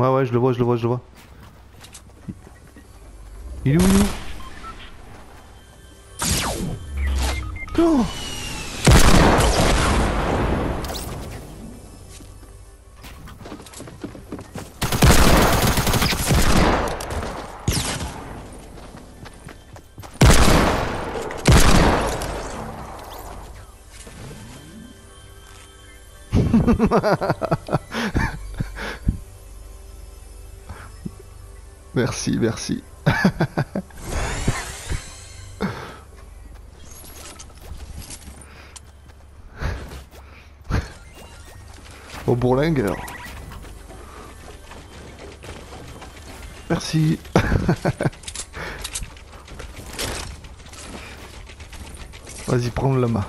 Ouais, ouais, je le vois, je le vois, je le vois. Il Merci, merci. Au bourlingueur. Merci. Vas-y, prends le lama.